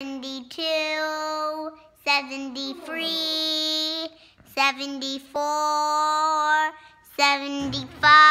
72, 73, 74, 75.